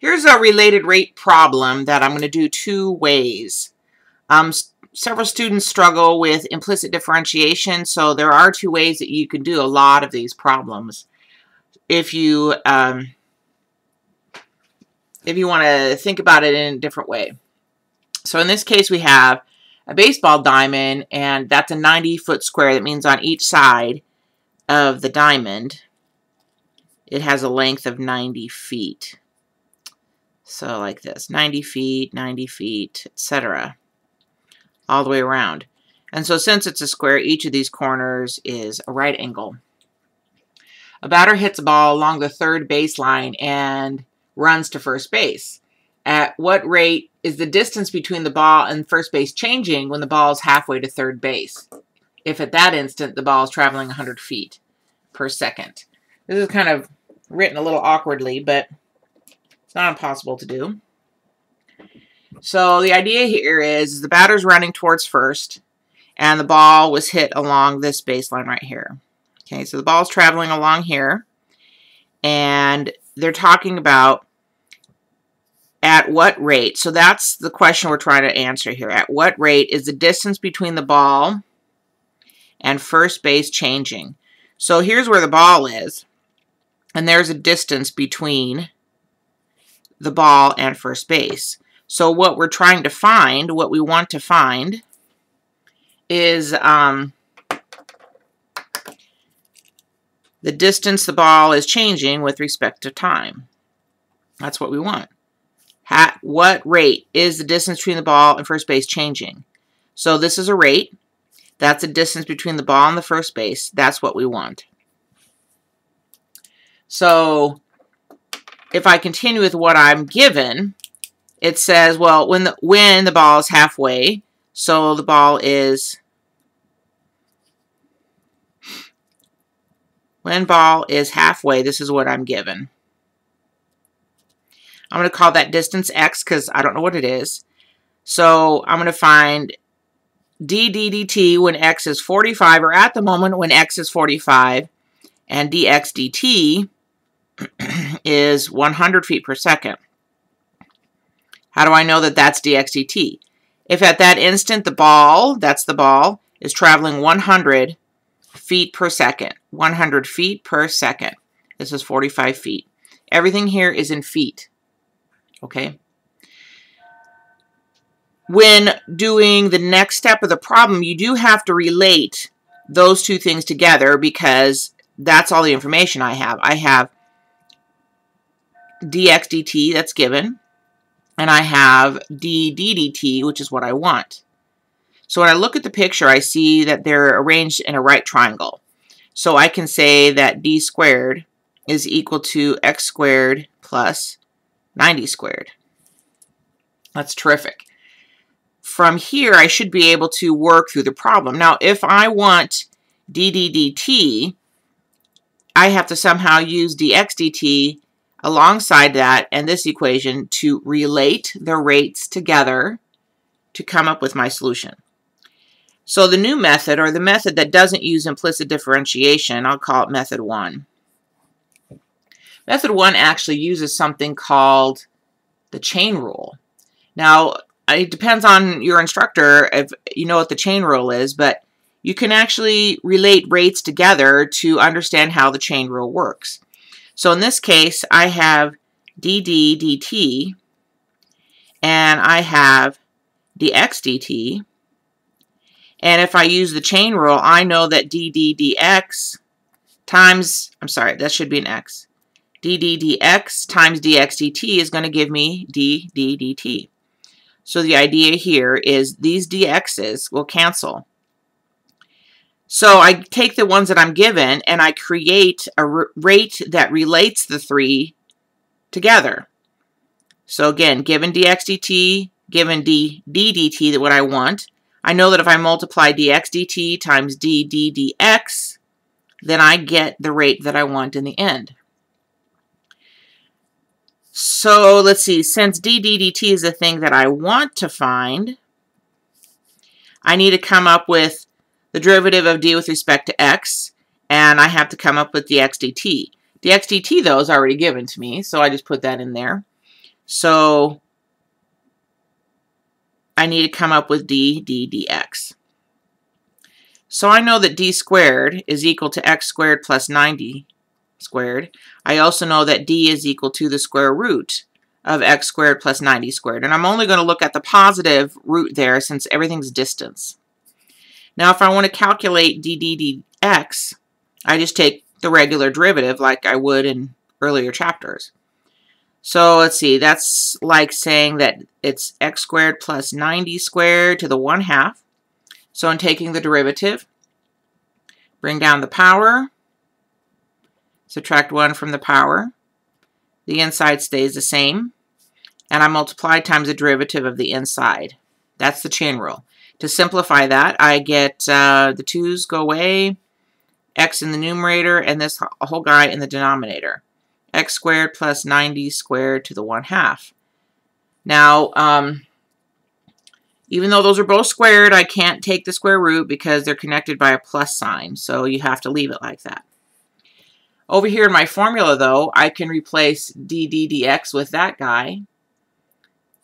Here's a related rate problem that I'm going to do two ways. Um, several students struggle with implicit differentiation, so there are two ways that you can do a lot of these problems. If you um, if you want to think about it in a different way. So in this case, we have a baseball diamond, and that's a 90 foot square. That means on each side of the diamond, it has a length of 90 feet. So like this, 90 feet, 90 feet, etc. All the way around. And so since it's a square, each of these corners is a right angle. A batter hits a ball along the third baseline and runs to first base. At what rate is the distance between the ball and first base changing when the ball is halfway to third base? If at that instant the ball is traveling 100 feet per second. This is kind of written a little awkwardly, but it's not impossible to do. So the idea here is the batter's running towards first, and the ball was hit along this baseline right here. Okay, so the ball's traveling along here, and they're talking about at what rate. So that's the question we're trying to answer here. At what rate is the distance between the ball and first base changing? So here's where the ball is, and there's a distance between the ball and first base. So what we're trying to find, what we want to find, is um, the distance the ball is changing with respect to time. That's what we want. At what rate is the distance between the ball and first base changing? So this is a rate. That's the distance between the ball and the first base. That's what we want. So if I continue with what I'm given, it says, well, when the, when the ball is halfway, so the ball is, when ball is halfway, this is what I'm given. I'm going to call that distance x because I don't know what it is. So I'm going to find d d dt when x is 45, or at the moment when x is 45, and dx dt is 100 feet per second. How do I know that that's dx dt? If at that instant the ball, that's the ball, is traveling 100 feet per second. 100 feet per second. This is 45 feet. Everything here is in feet. Okay? When doing the next step of the problem, you do have to relate those two things together because that's all the information I have. I have dx dt that's given, and I have d dt, which is what I want. So when I look at the picture, I see that they're arranged in a right triangle. So I can say that d squared is equal to x squared plus 90 squared. That's terrific. From here, I should be able to work through the problem. Now, if I want d dt, I have to somehow use dx dt alongside that and this equation to relate the rates together to come up with my solution. So the new method, or the method that doesn't use implicit differentiation, I'll call it method 1. Method 1 actually uses something called the chain rule. Now, it depends on your instructor if you know what the chain rule is, but you can actually relate rates together to understand how the chain rule works. So in this case, I have dd dt, and I have dx dt. And if I use the chain rule, I know that dd dx times, I'm sorry, that should be an x. dd dx times dx dt is going to give me d d dt. So the idea here is these dx's will cancel. So I take the ones that I'm given and I create a rate that relates the three together. So again, given dx dt, given d, d dt, that what I want, I know that if I multiply dx dt times d d dx, then I get the rate that I want in the end. So let's see, since d d dt is the thing that I want to find, I need to come up with the derivative of d with respect to x, and I have to come up with dx dt. dx dt, though, is already given to me, so I just put that in there. So I need to come up with d, d, dx. So I know that d squared is equal to x squared plus 90 squared. I also know that d is equal to the square root of x squared plus 90 squared. And I'm only going to look at the positive root there since everything's distance. Now if I want to calculate d, d, dx, I just take the regular derivative like I would in earlier chapters. So let's see, that's like saying that it's x squared plus 90 squared to the 1 half. So I'm taking the derivative, bring down the power, subtract 1 from the power. The inside stays the same. And I multiply times the derivative of the inside. That's the chain rule. To simplify that, I get uh, the 2's go away, x in the numerator, and this whole guy in the denominator x squared plus 90 squared to the 1 half. Now, um, even though those are both squared, I can't take the square root because they're connected by a plus sign, so you have to leave it like that. Over here in my formula, though, I can replace d d dx with that guy,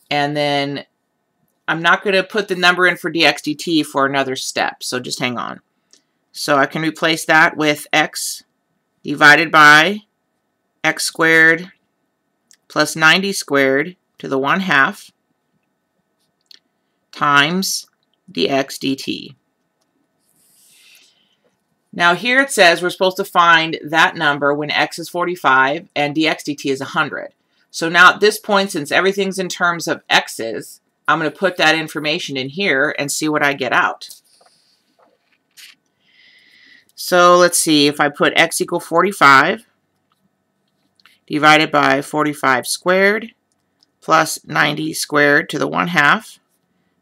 and then I'm not going to put the number in for dx dt for another step, so just hang on. So I can replace that with x divided by x squared plus 90 squared to the 1 half times dx dt. Now here it says we're supposed to find that number when x is 45 and dx dt is 100. So now at this point, since everything's in terms of x's, I'm going to put that information in here and see what I get out. So let's see, if I put x equal 45, divided by 45 squared plus 90 squared to the 1 half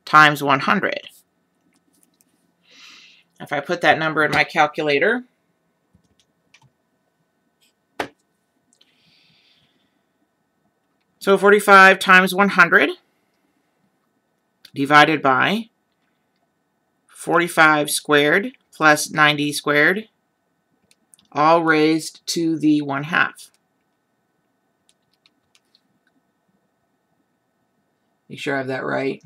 times 100. If I put that number in my calculator, so 45 times 100 divided by 45 squared plus 90 squared, all raised to the 1 half. Make sure I have that right.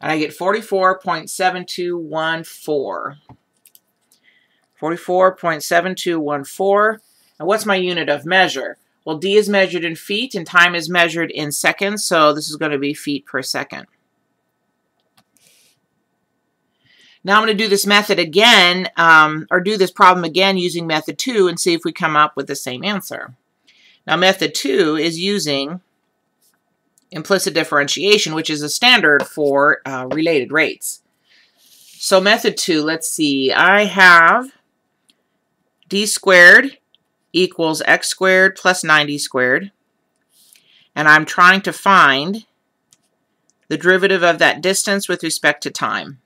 And I get 44.7214. 44.7214. And what's my unit of measure? Well, D is measured in feet and time is measured in seconds, so this is going to be feet per second. Now I'm going to do this method again, um, or do this problem again using method 2 and see if we come up with the same answer. Now method 2 is using implicit differentiation, which is a standard for uh, related rates. So method two, let's see, I have d squared equals x squared plus 90 squared. And I'm trying to find the derivative of that distance with respect to time.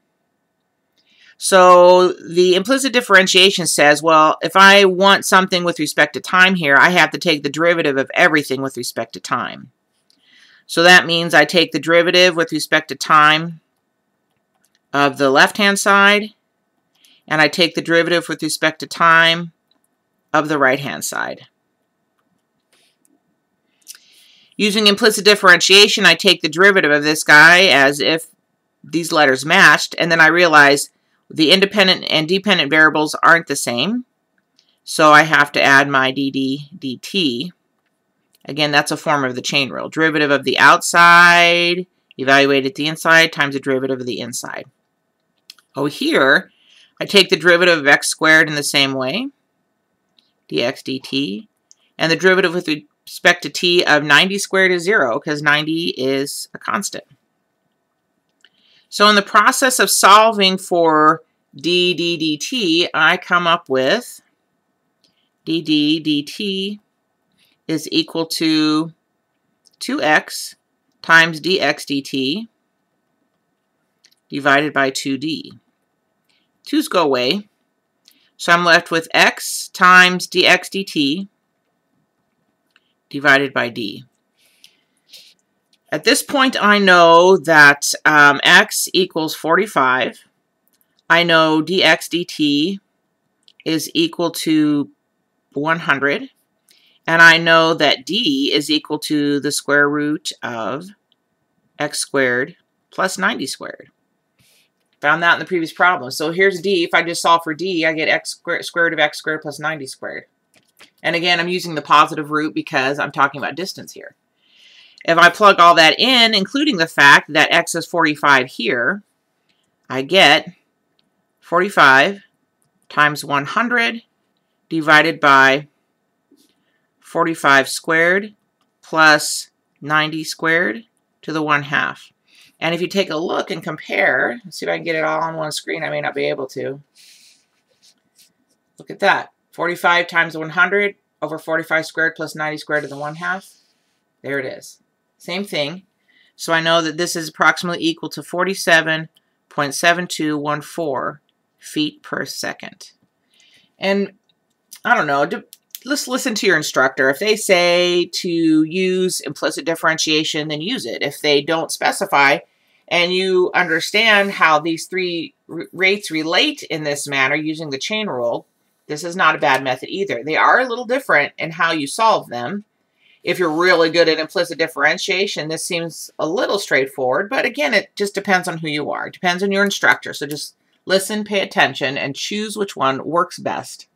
So the implicit differentiation says, well, if I want something with respect to time here, I have to take the derivative of everything with respect to time. So that means I take the derivative with respect to time of the left-hand side, and I take the derivative with respect to time of the right-hand side. Using implicit differentiation, I take the derivative of this guy as if these letters matched, and then I realize the independent and dependent variables aren't the same. So I have to add my dd dt. Again, that's a form of the chain rule. Derivative of the outside, evaluated the inside, times the derivative of the inside. Oh, here, I take the derivative of x squared in the same way, dx dt, and the derivative with respect to t of 90 squared is 0, because 90 is a constant. So in the process of solving for d d dt, I come up with d d dt is equal to 2x times dx dt divided by 2d. 2's go away, so I'm left with x times dx dt divided by d. At this point, I know that um, x equals 45. I know dx dt is equal to 100 And I know that d is equal to the square root of x squared plus 90 squared. Found that in the previous problem. So here's d. If I just solve for d, I get x squared, square root of x squared plus 90 squared. And again, I'm using the positive root because I'm talking about distance here. If I plug all that in, including the fact that x is 45 here, I get 45 times 100 divided by 45 squared plus 90 squared to the 1 half. And if you take a look and compare, see if I can get it all on one screen. I may not be able to. Look at that. 45 times 100 over 45 squared plus 90 squared to the 1 half. There it is. Same thing. So I know that this is approximately equal to 47.7214 feet per second. And I don't know, let's listen to your instructor. If they say to use implicit differentiation, then use it. If they don't specify and you understand how these three rates relate in this manner using the chain rule, this is not a bad method either. They are a little different in how you solve them. If you're really good at implicit differentiation, this seems a little straightforward, but again, it just depends on who you are. It depends on your instructor. So just listen, pay attention, and choose which one works best.